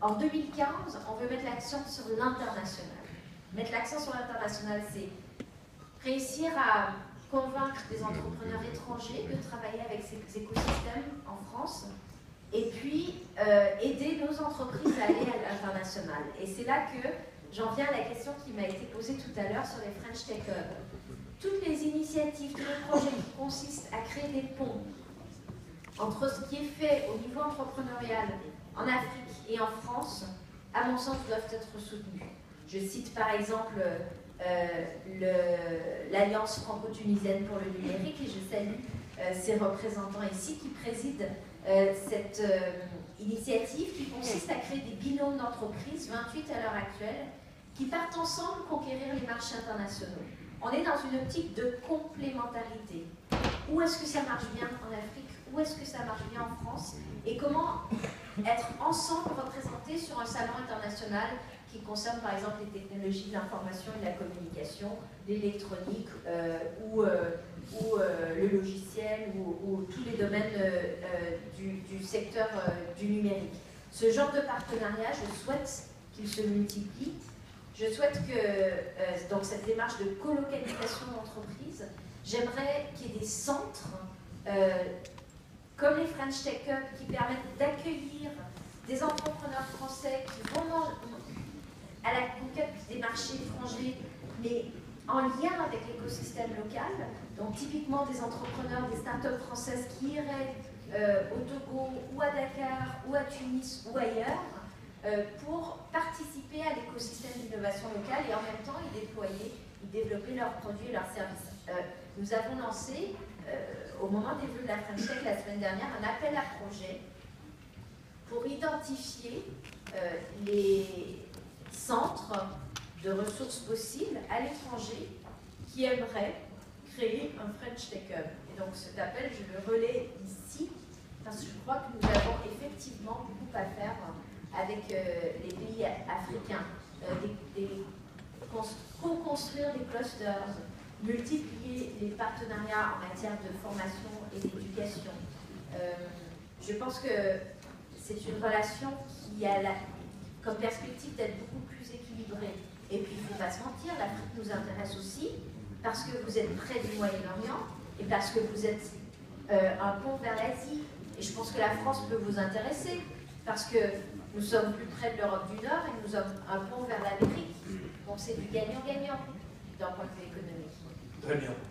en 2015, on veut mettre l'accent sur l'international. Mettre l'accent sur l'international, c'est réussir à convaincre des entrepreneurs étrangers de travailler avec ces écosystèmes en France et puis euh, aider nos entreprises à aller à l'international. Et c'est là que j'en viens à la question qui m'a été posée tout à l'heure sur les French Tech Hub. Toutes les initiatives, tous les projets qui consistent à créer des ponts entre ce qui est fait au niveau entrepreneurial en Afrique et en France, à mon sens, doivent être soutenus. Je cite par exemple euh, l'Alliance franco-tunisienne pour le numérique et je salue euh, ses représentants ici qui président euh, cette initiative qui consiste à créer des binômes d'entreprises, 28 à l'heure actuelle, qui partent ensemble conquérir les marchés internationaux. On est dans une optique de complémentarité. Où est-ce que ça marche bien en Afrique? Où est-ce que ça marche bien en France? Et comment être ensemble représentés sur un salon international qui concerne par exemple les technologies de l'information et de la communication, l'électronique euh, ou, euh, euh, le logiciel ou, tous les domaines du, secteur du numérique. Ce genre de partenariat, je souhaite qu'il se multiplie. Je souhaite que donc cette démarche de colocalisation d'entreprise, j'aimerais qu'il y ait des centres comme les French Tech Hub qui permettent d'accueillir des entrepreneurs français qui vont à la conquête des marchés étrangers, mais en lien avec l'écosystème local. Donc typiquement des entrepreneurs, des startups françaises qui iraient euh, au Togo ou à Dakar ou à Tunis ou ailleurs euh, pour participer à l'écosystème d'innovation locale et en même temps y déployer, y développer leurs produits et leurs services. Euh, nous avons lancé, au moment des vœux de la French Tech la semaine dernière, un appel à projet pour identifier les, centres de ressources possibles à l'étranger qui aimeraient créer un French Tech Hub. Et donc cet appel, je le relais ici, parce que je crois que nous avons effectivement beaucoup à faire avec euh, les pays africains. Euh, co-construire des clusters, multiplier les partenariats en matière de formation et d'éducation. Euh, je pense que c'est une relation qui a la, comme perspective d'être beaucoup plus équilibrée. Et puis, il ne faut pas se mentir, l'Afrique nous intéresse aussi parce que vous êtes près du Moyen-Orient et parce que vous êtes euh, un pont vers l'Asie. Et je pense que la France peut vous intéresser parce que nous sommes plus près de l'Europe du Nord et nous sommes un pont vers l'Amérique. Donc c'est du gagnant-gagnant d'un point de vue économique. Très bien.